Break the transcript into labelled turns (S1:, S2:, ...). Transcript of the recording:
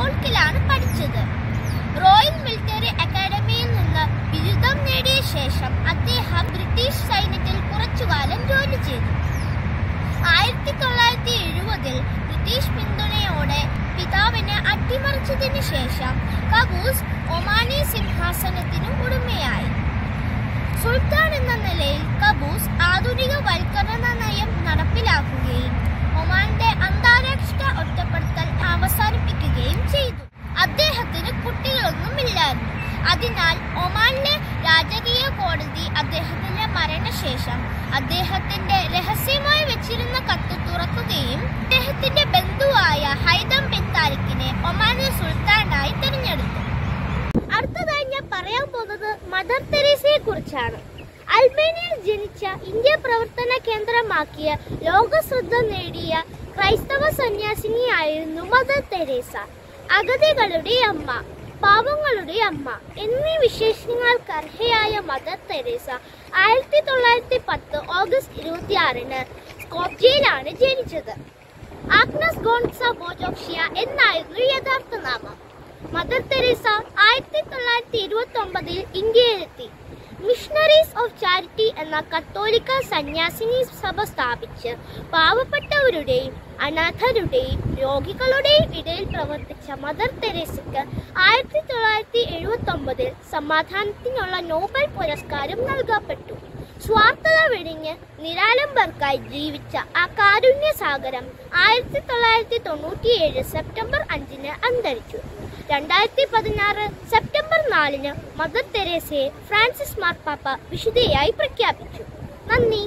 S1: സഫോൾക്കിലാണ് പഠിച്ചത്. Royal military അക്കാദമിയിൽ നിന്ന് ബിരുദം നേടിയ ശേഷം അദ്ദേഹം ബ്രിട്ടീഷ് സൈന്യത്തിൽ കുറച്ചുകാലം ജോലി ചെയ്തു. ആയിരത്തി തൊള്ളായിരത്തി എഴുപതിൽ ബ്രിട്ടീഷ് പിന്തുണയോടെ പിതാവിനെ അട്ടിമറിച്ചതിന് ശേഷം കബൂസ് ഒമാനി സിംഹാസനത്തിനു ഉടമയായി. സുൽത്താൻ അതിനാൽ ഒമാനിലെ രാജകീയ കോടതി അദ്ദേഹത്തിന്റെ മരണശേഷം അദ്ദേഹത്തിന്റെ രഹസ്യമായി വെച്ചിരുന്ന കത്ത് തുറക്കുകയും അദ്ദേഹത്തിന്റെ ബന്ധുവായ ഹൈദം ബിൻ താരിഖിനെ ഒമാനിലെ സുൽത്താനായി തിരഞ്ഞെടുത്തു. അടുത്തതായി ഞാൻ പറയാൻ പോകുന്നത് മദർ തെരേസയെ കുറിച്ചാണ്. അൽബേനിയയിൽ ജനിച്ച ഇന്ത്യ പ്രവർത്തന കേന്ദ്രമാക്കിയ ലോകശ്രദ്ധ നേടിയ ക്രൈസ്തവ സന്യാസിനിയായിരുന്നു മദർ തെരേസ. അഗതികളുടെ അമ്മ. പാവങ്ങളുടെ അമ്മ. എന്നീ വിശേഷണങ്ങൾക്ക് അർഹയായ മദർ തെരേസ. ആയിരത്തി തൊള്ളായിരത്തി പത്ത് ഓഗസ്റ്റ് ഇരുപത്തിയാറിന് സ്കോപ്ജയിലാണ് ജനിച്ചത്. ആഗ്നസ് ഗോൺസ ബോജോക്ഷിയ എന്നായിരുന്നു യഥാർത്ഥ നാമം. മദർ തെരേസ ആയിരത്തി തൊള്ളായിരത്തി ഇരുപത്തി ഒമ്പതിൽ ഇന്ത്യയിലെത്തി. മിഷണറീസ് ഓഫ് ചാരിറ്റി എന്ന കത്തോലിക്ക സന്യാസിനി സഭ സ്ഥാപിച്ച് പാവപ്പെട്ടവരുടെയും അനാഥരുടെയും രോഗികളുടെയും ഇടയിൽ പ്രവർത്തിച്ച മദർ തെരേസയ്ക്ക് ആയിരത്തി തൊള്ളായിരത്തി എഴുപത്തി ഒമ്പതിൽ സമാധാനത്തിനുള്ള നോബൽ പുരസ്കാരം നൽകപ്പെട്ടു. സ്വാർത്ഥത വെടിഞ്ഞ് നിരാലംബർക്കായി ജീവിച്ച ആ കാരുണ്യ സാഗരം ആയിരത്തി തൊള്ളായിരത്തി തൊണ്ണൂറ്റിയേഴ് സെപ്റ്റംബർ അഞ്ചിന് അന്തരിച്ചു. രണ്ടായിരത്തി പതിനാറ് സെപ്റ്റംബർ നാലിന് മദർ തെരേസയെ ഫ്രാൻസിസ് മാർപ്പാപ്പ വിശുദ്ധയായി പ്രഖ്യാപിച്ചു. നന്ദി.